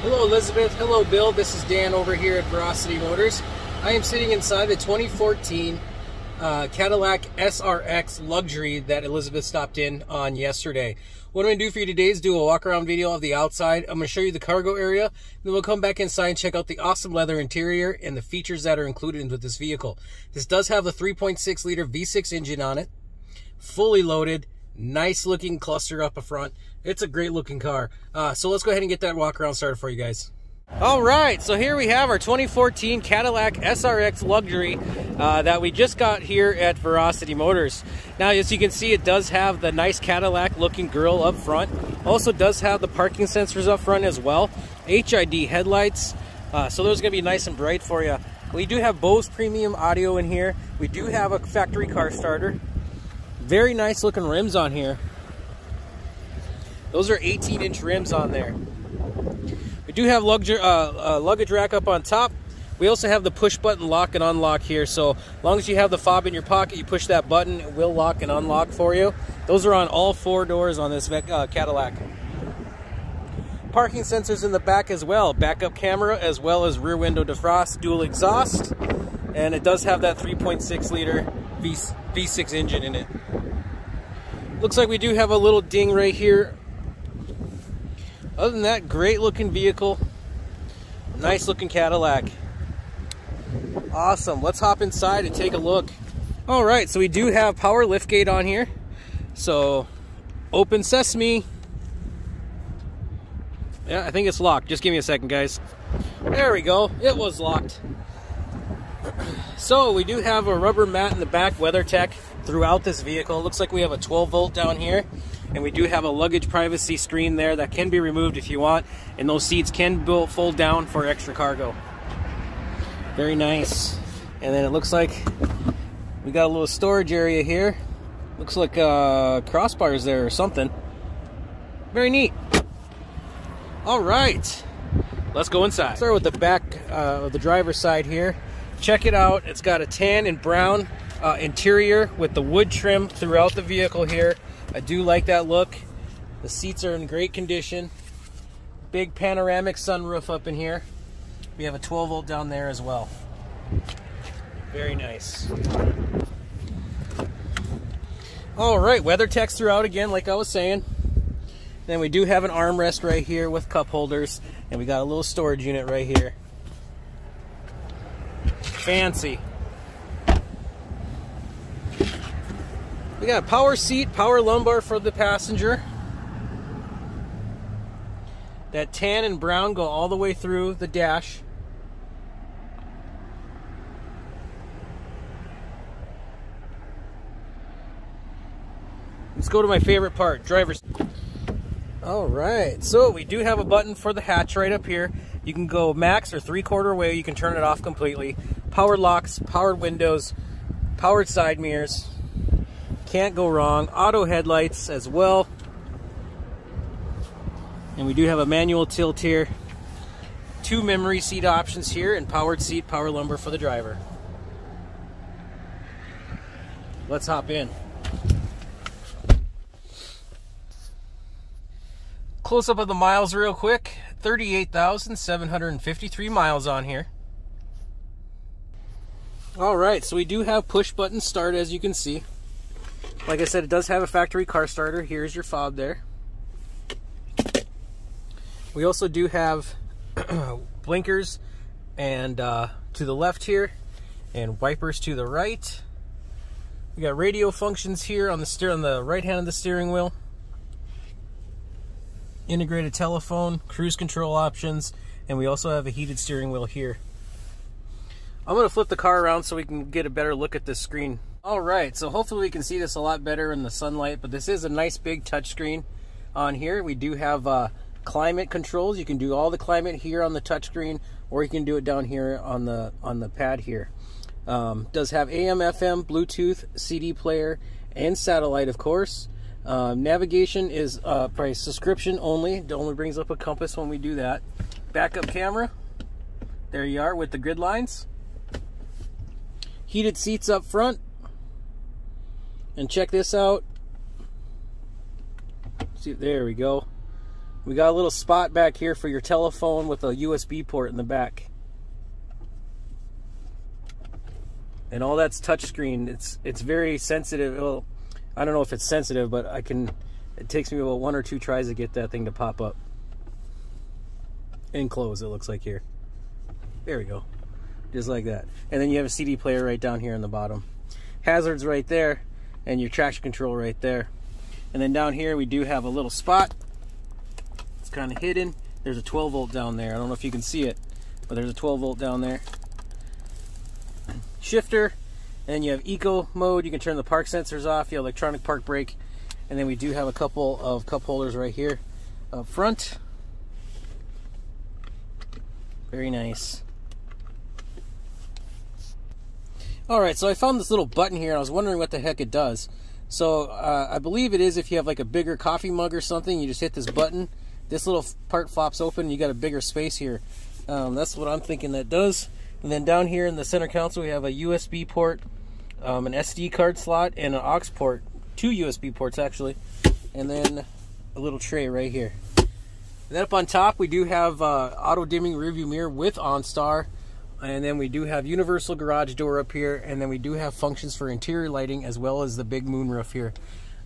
Hello Elizabeth, hello Bill, this is Dan over here at Veracity Motors. I am sitting inside the 2014 uh, Cadillac SRX Luxury that Elizabeth stopped in on yesterday. What I'm going to do for you today is do a walk around video of the outside. I'm going to show you the cargo area, then we'll come back inside and check out the awesome leather interior and the features that are included with this vehicle. This does have a 3.6 liter V6 engine on it, fully loaded, nice looking cluster up front. It's a great looking car. Uh, so let's go ahead and get that walk around started for you guys. All right, so here we have our 2014 Cadillac SRX Luxury uh, that we just got here at Veracity Motors. Now, as you can see, it does have the nice Cadillac looking grill up front. Also does have the parking sensors up front as well. HID headlights, uh, so those are gonna be nice and bright for you. We do have Bose premium audio in here. We do have a factory car starter. Very nice looking rims on here. Those are 18 inch rims on there. We do have luggage, uh, uh, luggage rack up on top. We also have the push button lock and unlock here. So as long as you have the fob in your pocket, you push that button, it will lock and unlock for you. Those are on all four doors on this uh, Cadillac. Parking sensors in the back as well. Backup camera as well as rear window defrost, dual exhaust. And it does have that 3.6 liter v V6 engine in it. Looks like we do have a little ding right here other than that, great looking vehicle. Nice looking Cadillac. Awesome. Let's hop inside and take a look. All right, so we do have power liftgate on here. So open sesame. Yeah, I think it's locked. Just give me a second, guys. There we go. It was locked. So we do have a rubber mat in the back, WeatherTech, throughout this vehicle. It looks like we have a 12 volt down here and we do have a luggage privacy screen there that can be removed if you want and those seats can fold down for extra cargo. Very nice. And then it looks like we got a little storage area here. Looks like uh, crossbars there or something. Very neat. All right. Let's go inside. Start with the back uh, of the driver's side here. Check it out. It's got a tan and brown uh, interior with the wood trim throughout the vehicle here I do like that look. The seats are in great condition. Big panoramic sunroof up in here. We have a 12 volt down there as well. Very nice. All right, weather WeatherTech's throughout again, like I was saying. Then we do have an armrest right here with cup holders, and we got a little storage unit right here. Fancy. We got a power seat, power lumbar for the passenger. That tan and brown go all the way through the dash. Let's go to my favorite part, driver's. All right, so we do have a button for the hatch right up here. You can go max or three quarter way. You can turn it off completely. Powered locks, powered windows, powered side mirrors. Can't go wrong. Auto headlights as well. And we do have a manual tilt here. Two memory seat options here and powered seat, power lumbar for the driver. Let's hop in. Close up of the miles real quick. 38,753 miles on here. All right, so we do have push button start as you can see. Like I said, it does have a factory car starter. Here's your fob there. We also do have blinkers and uh, to the left here and wipers to the right. We got radio functions here on the steer on the right hand of the steering wheel. Integrated telephone, cruise control options, and we also have a heated steering wheel here. I'm going to flip the car around so we can get a better look at this screen. All right, so hopefully we can see this a lot better in the sunlight, but this is a nice big touchscreen on here. We do have uh, climate controls. You can do all the climate here on the touchscreen, or you can do it down here on the on the pad here. Um, does have AM, FM, Bluetooth, CD player, and satellite, of course. Uh, navigation is uh, by subscription only. It only brings up a compass when we do that. Backup camera. There you are with the grid lines. Heated seats up front. And check this out. See, there we go. We got a little spot back here for your telephone with a USB port in the back. And all that's touchscreen. It's it's very sensitive. I don't know if it's sensitive, but I can it takes me about one or two tries to get that thing to pop up. And close, it looks like here. There we go. Just like that. And then you have a CD player right down here in the bottom. Hazards right there, and your traction control right there. And then down here we do have a little spot. It's kind of hidden. There's a 12 volt down there. I don't know if you can see it, but there's a 12 volt down there. Shifter, and then you have eco mode. You can turn the park sensors off. You have electronic park brake. And then we do have a couple of cup holders right here up front. Very nice. All right, so I found this little button here, and I was wondering what the heck it does. So uh, I believe it is if you have like a bigger coffee mug or something, you just hit this button. This little part flops open, and you got a bigger space here. Um, that's what I'm thinking that does. And then down here in the center console, we have a USB port, um, an SD card slot, and an aux port. Two USB ports, actually. And then a little tray right here. And then up on top, we do have uh, auto-dimming rearview mirror with OnStar. And then we do have universal garage door up here, and then we do have functions for interior lighting as well as the big moonroof here.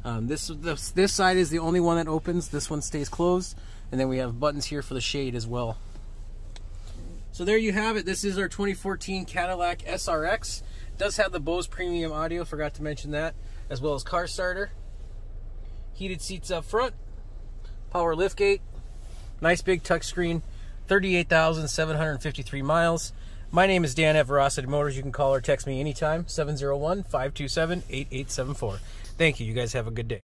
Um, this, this this side is the only one that opens. This one stays closed, and then we have buttons here for the shade as well. So there you have it. This is our 2014 Cadillac SRX. It does have the Bose premium audio. Forgot to mention that, as well as car starter, heated seats up front, power liftgate, nice big touchscreen, 38,753 miles. My name is Dan at Veracity Motors. You can call or text me anytime, 701 527 8874. Thank you. You guys have a good day.